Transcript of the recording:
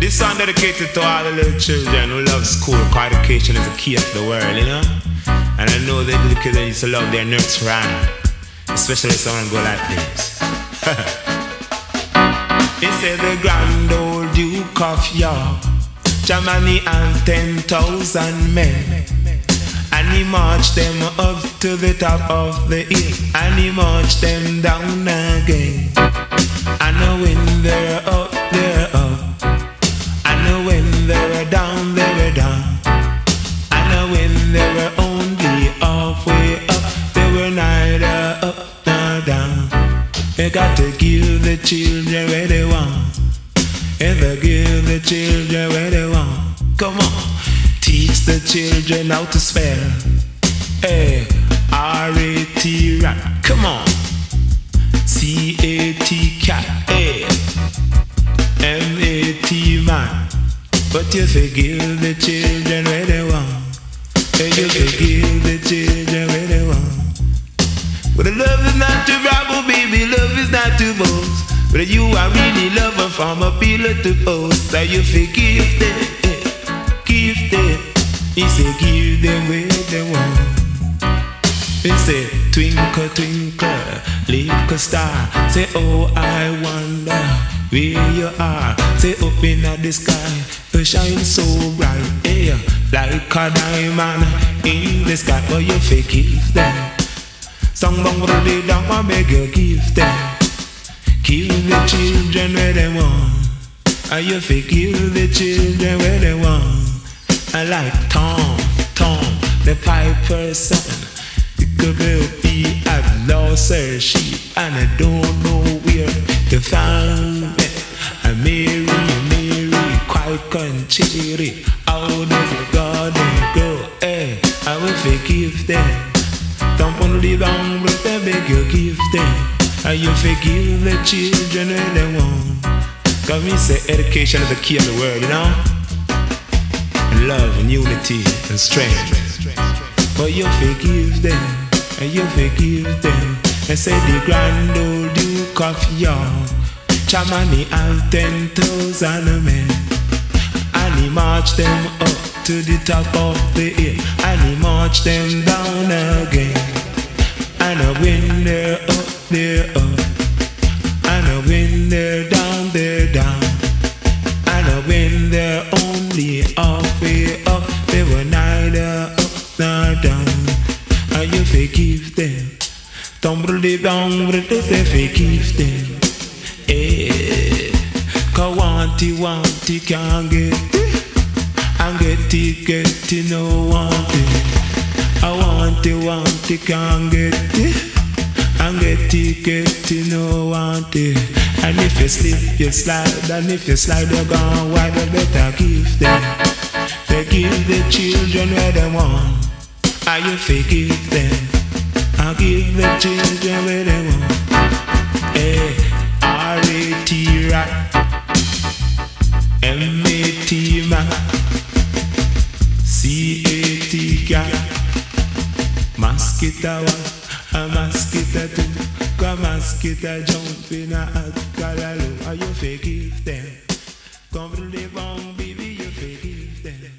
This song dedicated to all the little children who love school. Cause education is the key of the world, you know. And I know the kids that used to love their nurse rhyme, especially someone go like this. he said the grand old Duke of York, Germany and ten thousand men. And he marched them up to the top of the hill, and he marched them down again. And when they're children where they want. Ever give the children where they want. Come on, teach the children how to spell. Hey, R A T rat. Come on. C A T cat. Hey. M A T man. But you forgive the children where they want. And you forgive the children where they want. But love is not to bravo, baby. Love is not to boast. But you are really loving from a pillar to post. That you forgive them, give them. He say give them where they want. He say twinkle twinkle little star. Say oh I wonder where you are. Say up in the sky, you shine so bright, yeah, like a diamond in the sky. But you forgive them. Song bang really down, I beg you give them. Give the children where they want. And you kill the children where they want. I like Tom, Tom, the piper son. The girl be at lost her sheep and I don't know where to find me. And Mary, Mary, quite contrary. How does the garden grow? Hey, eh? I will forgive them. Don't want to live on with them, beg you give them. And you forgive the children when they want. Cause me say education is the key of the world, you know? Love and unity and strength. But you forgive them, and you forgive them. And say the grand old Duke of York, Germany and ten thousand men. And he marched them up to the top of the hill, and he marched them down again. And when they're up, they're up. And when they're down, they're down. And when they're only halfway up, they were neither up nor down. And you forgive them. Don't believe down, but they say forgive them. Eh, cause want it, want it, can't get it. And get it, get it, no want it. I want it, want it, can't get it. And get it, get it, no want it. And if you slip, you slide. And if you slide, you're gone wide. You better give them. They give the children where they want. And you forgive them. I give the children where they want. Hey, R-A-T rat. M-A-T man. Cat mosquito one, a mosquito two, a mosquito jump in a you them? Come baby, you them.